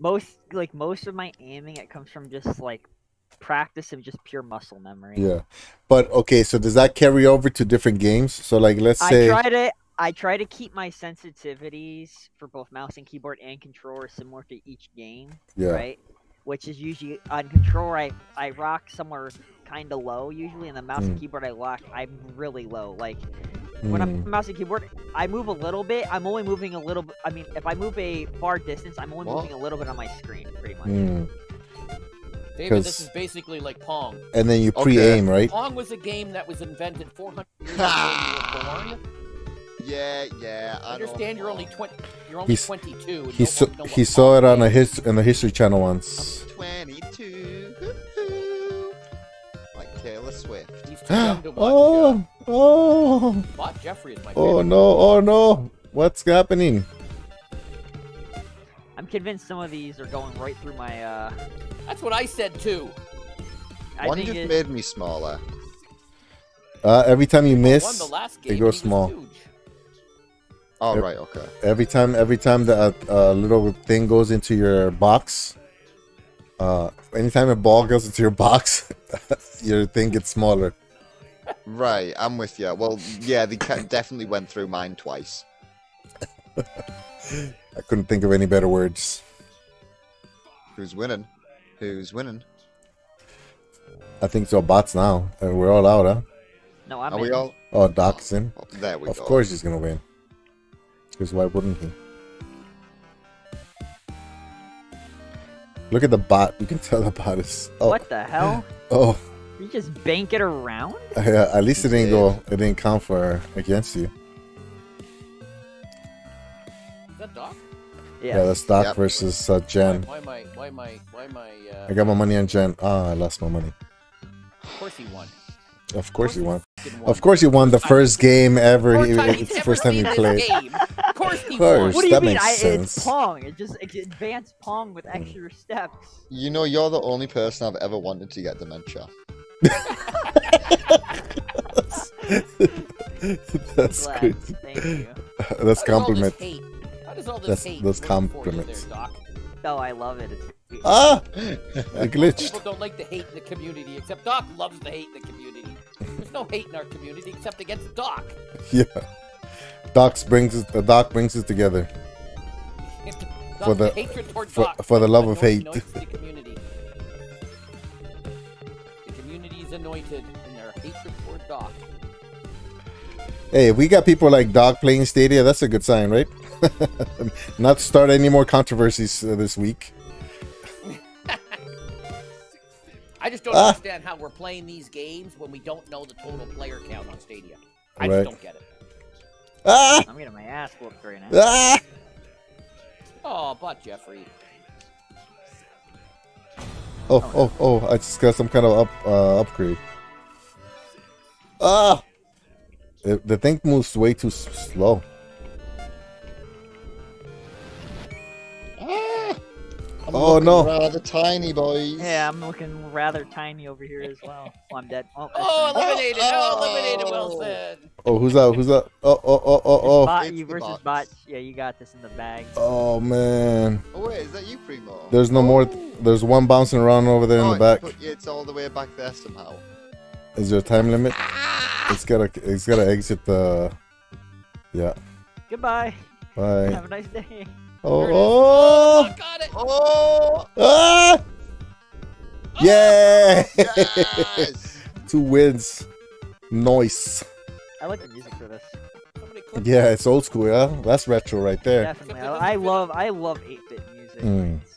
most like most of my aiming it comes from just like practice and just pure muscle memory. Yeah, but okay. So does that carry over to different games? So like, let's say I try to I try to keep my sensitivities for both mouse and keyboard and controller similar to each game, yeah, right? Which is usually on controller I I rock somewhere kind of low usually, and the mouse and Mm. keyboard I lock I'm really low. Like when I'm Mm, mouse and keyboard, I move a little bit. I'm only moving a little. I mean, if I move a far distance, I'm only What? moving a little bit on my screen, pretty much. mm. David, this 'Cause- is basically like Pong. and then you pre-aim, right? Pong was a game that was invented 400 years before you were born. Yeah, yeah. I I understand you're only 20. You're only He's- 22. and He you saw don't he saw it on a his on the History Channel once. 22. Hoo-hoo. Like Taylor Swift. He's too young to watch. oh, oh, uh, Bot Jeffrey is my oh no, oh no! What's happening? I'm convinced some of these are going right through my. uh That's what I said too. I One just it, made me smaller. Uh, every time you miss, the last it game. goes he small. huge. Oh, Yep. right, okay. every time every time the uh, little thing goes into your box, uh, anytime a ball goes into your box, your thing gets smaller. Right, I'm with you. Well, yeah, they ca- definitely went through mine twice. I couldn't think of any better words. Who's winning? Who's winning? I think so. Bots now, and we're all out, huh? no, I'm Are we all? Oh, Doc's in. Oh, there we Of go. course he's gonna win. Because why wouldn't he? Look at the bot. You can tell the bot is. Oh, What the hell? oh. You just bank it around? Yeah, at least it didn't go. It didn't count for against you. Is that Doc? Yeah, Yeah. that's Doc Yep. versus uh, Jen. Why, why am I? Why am I? Why am I? Uh, I got my money on Jen. Ah, I lost my money. of course he won. Of course he won. Fucking won. Of course he won the first game ever. First He, time it's the first time he played. Of course he won. What do you that mean? makes I, sense. it's Pong. It just it's advanced Pong with extra steps. You know, you're the only person I've ever wanted to get dementia. that's Glad. good. Thank you. That's How does all this compliment. hate- How does all this That's- hate those work for you compliments. there, Doc? Oh, I love it. It's, Ah, I People don't like the hate in the community, except Doc loves the hate in the community. There's no hate in our community except against Doc. Yeah. Doc brings it. The Doc brings it together. Doc, For the- hatred toward for- Doc for the love of hate. the community. The community is anointed in their hatred toward Doc. Hey, if we got people like Doc playing Stadia, that's a good sign, right? Not start any more controversies uh, this week. I just don't Ah. understand how we're playing these games when we don't know the total player count on Stadia. I Right. just don't get it. Ah, I'm getting my ass whooped right now. ah. Oh, but Jeffrey. Oh, oh, oh! I just got some kind of up uh, upgrade. Ah! The, the thing moves way too s- slow. I'm Oh, looking no. Rather tiny, boys. Yeah, I'm looking rather tiny over here as well. Oh, I'm dead. Oh, Oh, eliminated! Oh, Oh. eliminated Wilson! Oh, who's that? Who's that? Oh, oh, oh, oh, oh! bot, It's you the versus bots. bot. Yeah, you got this in the bag. Oh man! Oh, wait, is that you, Primo? There's no more. Oh. There's one bouncing around over there in Oh, the back. It's, it's all the way back there somehow. Is there a time limit? Ah! It's gotta. It's gotta exit the. Yeah. Goodbye. Bye. Have a nice day. Oh, There it is. Oh! Oh, oh! I got it! Oh! Ah! Yeah! Yes! Two wins. Nice. I like the music for this. Yeah, it's old school, yeah. That's retro right there. Definitely. I, I love I love 8-bit music. Mm. It's